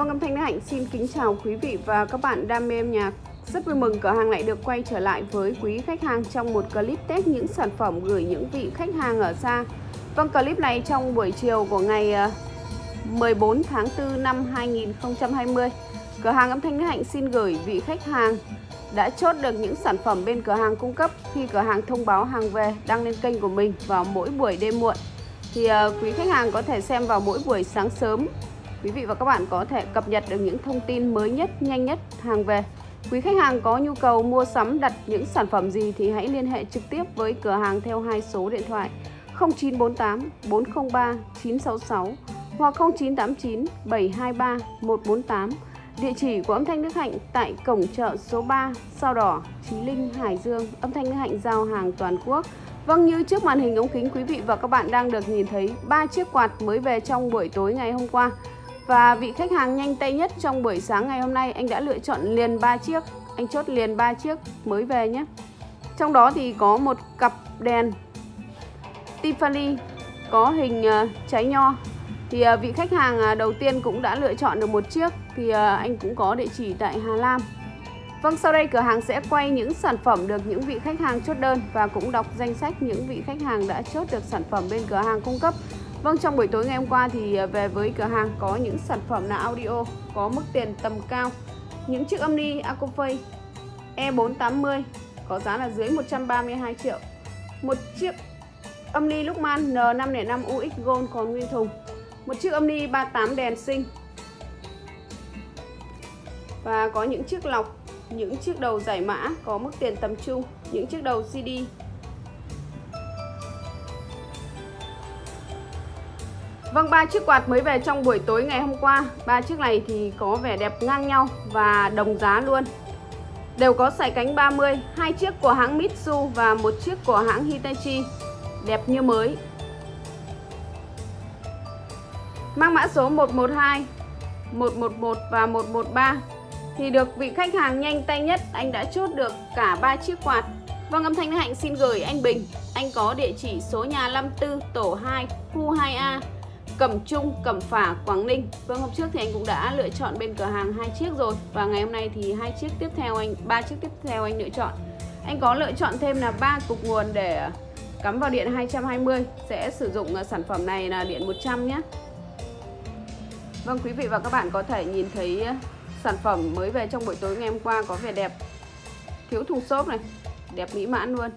Vâng, âm thanh Đức Hạnh xin kính chào quý vị và các bạn đam mê âm nhạc. Rất vui mừng cửa hàng lại được quay trở lại với quý khách hàng trong một clip test những sản phẩm gửi những vị khách hàng ở xa. Vâng, clip này trong buổi chiều của ngày ờ, 14 tháng 4 năm 2020. Cửa hàng âm thanh Đức Hạnh xin gửi vị khách hàng đã chốt được những sản phẩm bên cửa hàng cung cấp khi cửa hàng thông báo hàng về đăng lên kênh của mình vào mỗi buổi đêm muộn. Thì ờ, quý khách hàng có thể xem vào mỗi buổi sáng sớm quý vị và các bạn có thể cập nhật được những thông tin mới nhất, nhanh nhất hàng về. Quý khách hàng có nhu cầu mua sắm đặt những sản phẩm gì thì hãy liên hệ trực tiếp với cửa hàng theo hai số điện thoại 0948 403 966 hoặc 0989 723 148. Địa chỉ của âm thanh Đức Hạnh tại cổng chợ số 3, Sao Đỏ, Chí Linh, Hải Dương. Âm thanh Đức Hạnh giao hàng toàn quốc. Vâng, như trước màn hình ống kính quý vị và các bạn đang được nhìn thấy ba chiếc quạt mới về trong buổi tối ngày hôm qua. Và vị khách hàng nhanh tay nhất trong buổi sáng ngày hôm nay anh đã lựa chọn liền 3 chiếc. Anh chốt liền 3 chiếc mới về nhé. Trong đó thì có một cặp đèn Tiffany có hình ờ, trái nho. Thì ờ, vị khách hàng ờ, đầu tiên cũng đã lựa chọn được một chiếc thì anh cũng có địa chỉ tại Hà Lam. Vâng, sau đây cửa hàng sẽ quay những sản phẩm được những vị khách hàng chốt đơn và cũng đọc danh sách những vị khách hàng đã chốt được sản phẩm bên cửa hàng cung cấp. Vâng, trong buổi tối ngày hôm qua thì à, về với cửa hàng có những sản phẩm là audio có mức tiền tầm cao. Những chiếc âm ly Acophase E480 có giá là dưới 132 triệu. Một chiếc âm ly Lucman N505 UX Gold còn nguyên thùng. Một chiếc âm ly 38 đèn sinh. Và có những chiếc lọc, những chiếc đầu giải mã có mức tiền tầm trung, những chiếc đầu CD Vâng, ba chiếc quạt mới về trong buổi tối ngày hôm qua. Ba chiếc này thì có vẻ đẹp ngang nhau và đồng giá luôn. Đều có sải cánh 30, hai chiếc của hãng Mitsu và một chiếc của hãng Hitachi. Đẹp như mới. Mang mã số 112, 111 và 113 thì được vị khách hàng nhanh tay nhất anh đã chốt được cả ba chiếc quạt. Vâng, âm thanh Hạnh xin gửi anh Bình. Anh có địa chỉ số nhà 54 tổ 2, khu 2A Cẩm Trung, Cẩm Phả, Quảng Ninh. Vâng hôm trước thì anh cũng đã lựa chọn bên cửa hàng hai chiếc rồi và ngày hôm nay thì hai chiếc tiếp theo anh ba chiếc tiếp theo anh lựa chọn. Anh có lựa chọn thêm là ba cục nguồn để cắm vào điện 220 sẽ sử dụng ờ, sản phẩm này là điện 100 nhé. Vâng quý vị và các bạn có thể nhìn thấy ờ, sản phẩm mới về trong buổi tối ngày hôm qua có vẻ đẹp. Thiếu thùng xốp này, đẹp mỹ mãn luôn.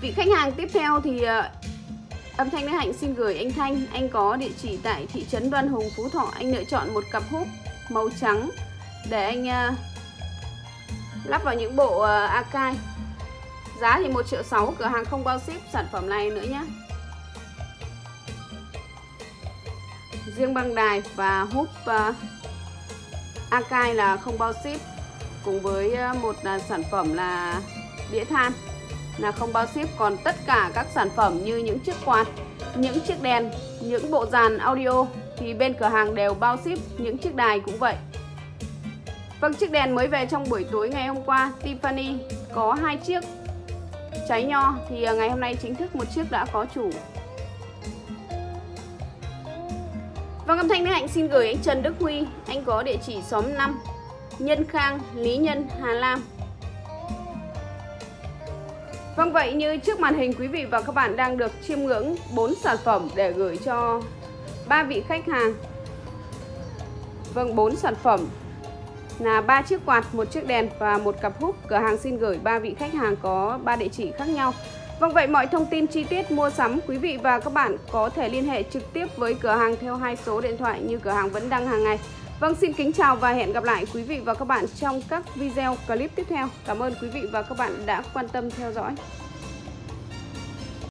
Vị khách hàng tiếp theo thì ờ, Âm thanh Đức Hạnh xin gửi anh Thanh. Anh có địa chỉ tại thị trấn Đoan Hùng, Phú Thọ. Anh lựa chọn một cặp hút màu trắng Để anh uh, lắp vào những bộ à, uh, Akai Giá thì 1 triệu 6 Cửa hàng không bao ship sản phẩm này nữa nhé Riêng băng đài và hút à, uh, Akai là không bao ship Cùng với uh, một uh, sản phẩm là đĩa than là không bao ship còn tất cả các sản phẩm như những chiếc quạt những chiếc đèn những bộ dàn audio thì bên cửa hàng đều bao ship những chiếc đài cũng vậy. Vâng chiếc đèn mới về trong buổi tối ngày hôm qua Tiffany có hai chiếc. Trái nho thì à, ngày hôm nay chính thức một chiếc đã có chủ. Vâng âm thanh Đức Hạnh xin gửi anh Trần Đức Huy. Anh có địa chỉ xóm 5 Nhân Khang, Lý Nhân, Hà Lam. Vâng vậy như trước màn hình quý vị và các bạn đang được chiêm ngưỡng 4 sản phẩm để gửi cho ba vị khách hàng. Vâng 4 sản phẩm là ba chiếc quạt, một chiếc đèn và một cặp hút. Cửa hàng xin gửi ba vị khách hàng có ba địa chỉ khác nhau. Vâng vậy mọi thông tin chi tiết mua sắm quý vị và các bạn có thể liên hệ trực tiếp với cửa hàng theo hai số điện thoại như cửa hàng vẫn đăng hàng ngày. Vâng, xin kính chào và hẹn gặp lại quý vị và các bạn trong các video clip tiếp theo. Cảm ơn quý vị và các bạn đã quan tâm theo dõi.